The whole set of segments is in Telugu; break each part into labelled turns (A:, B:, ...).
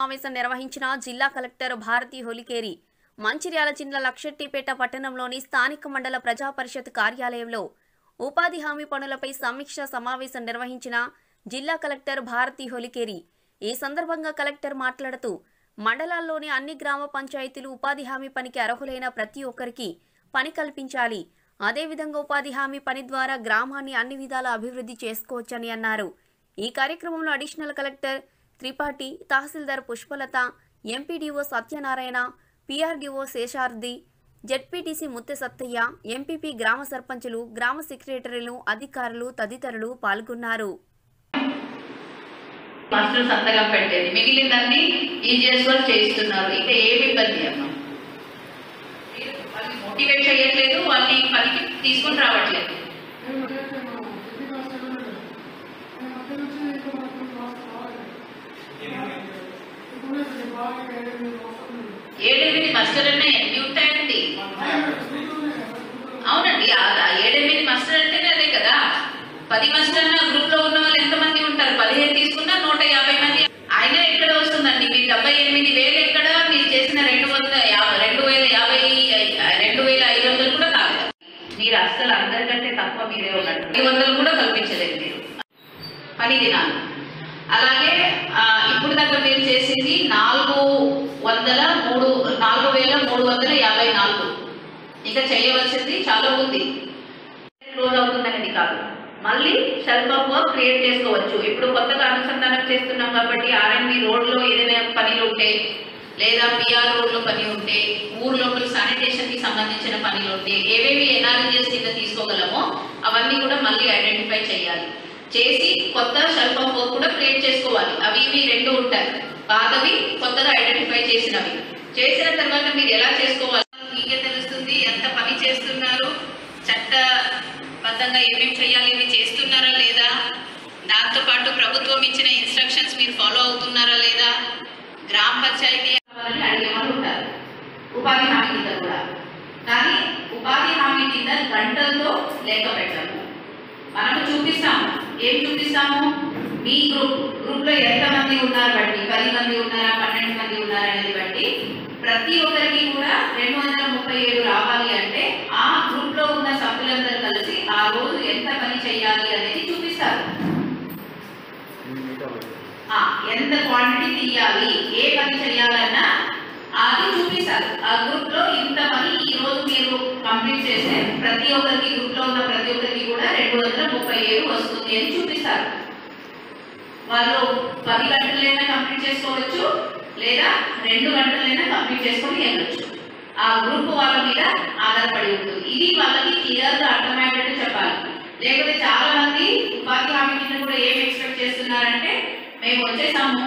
A: సమావేశం నిర్వహించిన జిల్లా కలెక్టర్ భారతి హొలికేరి మంచిర్యాల జిల్లా లక్షెట్టిపేట పట్టణంలోని స్థానిక మండల ప్రజా పరిషత్ కార్యాలయంలో ఉపాధి హామీ పనులపై సమీక్ష సమావేశం నిర్వహించిన జిల్లా కలెక్టర్ భారతి హొలికేరి ఈ సందర్భంగా కలెక్టర్ మాట్లాడుతూ మండలాల్లోని అన్ని గ్రామ పంచాయతీలు ఉపాధి హామీ పనికి అర్హులైన ప్రతి ఒక్కరికి పని కల్పించాలి. అదేవిధంగా ఉపాధి హామీ పని ద్వారా గ్రామాన్ని అన్ని విధాల అభివృద్ధి చేసుకోవచ్చని అన్నారు. ఈ కార్యక్రమంలో అడిషనల్ కలెక్టర్ త్రిపాఠి తహసీల్దార్ పుష్పలత ఎంపీడీఓ సత్యనారాయణ పీఆర్డీఓ శేషార్ది జెడ్పీటీసీ ముత్తె సత్తయ్య ఎంపీపీ గ్రామ సర్పంచులు గ్రామ సెక్రటరీలు అధికారులు తదితరులు పాల్గొన్నారు
B: మాస్టర్ సంతకం పెట్టేది మిగిలిందన్నీ ఈజీఎస్ వాళ్ళు చేయిస్తున్నారు ఇక ఏమి ఇబ్బంది అమ్మ వాళ్ళని మోటివేట్ చేయట్లేదు వాళ్ళని పనికి తీసుకొని రావట్లేదు ఏడెనిమిది అనే ఎన్ని ఉంటాయండి అవునండి ఏడెనిమిది మస్టర్ అంటేనే అదే కదా. పది మస్టర్ గ్రూప్లో ఉన్న వాళ్ళు ఎంతమంది ఉంటారు? పదిహేను తీసుకున్నా నూట యాభై మంది. ఆయన ఎక్కడ వస్తుందండి? మీ డెబ్బై ఎనిమిది వేలు ఎక్కడ? మీరు చేసిన రెండు వందల యాభై రెండు వేల యాభై రెండు వేల ఐదు వందలు కూడా కాదు. మీరు అస్సలు అందరికంటే తక్కువ మీరే ఉన్నట్టు. ఐదు వందలు కూడా కల్పించలేదు మీరు. పని దినాలు. అలాగే ఇప్పుడు దాకా మీరు చేసింది నాలుగు వందల మూడు నాలుగు వేల మూడు వందల యాభై నాలుగు. ఇంకా చేయవలసింది చాలా ఉంది. క్లోజ్ అవుతుందనేది కాదు. మళ్ళీ సెల్ఫ్ ఆఫ్ వర్క్ క్రియేట్ చేసుకోవచ్చు. ఇప్పుడు కొత్తగా అనుసంధానం చేస్తున్నాం కాబట్టి ఆర్ఎండి రోడ్లో ఏదైనా పనులు ఉంటే లేదా పిఆర్ రోడ్లో పని ఉంటే ఊరు లోపల శానిటేషన్కి సంబంధించిన పనులు ఉంటే ఏవేవి ఎన్ఆర్జీఎస్ కింద తీసుకోగలమో అవన్నీ కూడా మళ్ళీ ఐడెంటిఫై చేయాలి. చేసి కొత్త సెల్ఫ్ ఆఫ్ వర్క్ కూడా క్రియేట్ చేసుకోవాలి. అవి ఇవి రెండు ఉంటాయి. పాతవి కొత్తగా ఐడెంటిఫై చేసినవి. చేసిన తర్వాత మీరు ఎలా చేసుకోవాలి? మీకే తెలుస్తుంది ఎంత పని చేస్తున్నారు? చట్టబద్ధంగా ఏమేమి చేయాలి? ఇవి చేస్తున్నారా లేదా? దాంతో పాటు ప్రభుత్వం ఇచ్చిన ఇన్స్ట్రక్షన్స్ మీరు ఫాలో అవుతున్నారా లేదా? గ్రామ పంచాయతీ అడిగే వాళ్ళు ఉంటారు. ఉపాధి హామీ కింద కూడా. కానీ ఉపాధి హామీ కింద గంటల్లో లేక పెట్టము. మనము ఏం చూపిస్తాము? మీ గ్రూప్ గ్రూప్లో ఎంత మంది ఉన్నారు బట్టి పది మంది ఉన్నారా పన్నెండు మంది ఉన్నారా అనేది బట్టి ప్రతి ఒక్కరికి కూడా రెండు వందల ముప్పై ఏడు రావాలి అంటే ఆ గ్రూప్లో ఉన్న సభ్యులందరూ కలిసి ఆ రోజు ఎంత పని చేయాలి అనేది చూపిస్తారు. ఎంత క్వాంటిటీ తీయాలి ఏ పని చేయాలన్నా అది చూపిస్తారు. ఆ గ్రూప్లో ఇంత పని ఈ రోజు మీరు కంప్లీట్ చేస్తే ప్రతి ఒక్కరికి గ్రూప్లో ఉన్న ప్రతి ఒక్కరికి కూడా రెండు వందల ముప్పై ఏడు వస్తుంది అని చూపిస్తారు. వాళ్ళు పది గంటలైనా కంప్లీట్ చేసుకోవచ్చు లేదా రెండు గంటలైనా కంప్లీట్ చేసుకొని వెళ్ళొచ్చు. ఆ గ్రూప్ వాళ్ళ మీద ఆధారపడి ఉంటుంది. ఇది వాళ్ళకి క్లియర్గా అర్థమయ్యేటట్టు చెప్పాలి. లేకపోతే చాలా మంది ఉపాధి హామీ కింద కూడా ఏం ఎక్స్పెక్ట్ చేస్తున్నారంటే మేము వచ్చేసాము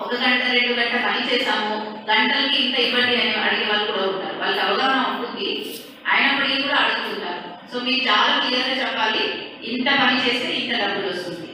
B: ఒక గంట రెండు గంట పని చేసాము గంటలకి ఇంత ఇవ్వండి అని అడిగే వాళ్ళు కూడా ఉంటారు. వాళ్ళకి అవగాహన ఉంటుంది. అయినప్పటికీ కూడా అడుగుతుంటారు. సో మీరు చాలా క్లియర్గా చెప్పాలి. ఇంత పని చేస్తే ఇంత డబ్బులు వస్తుంది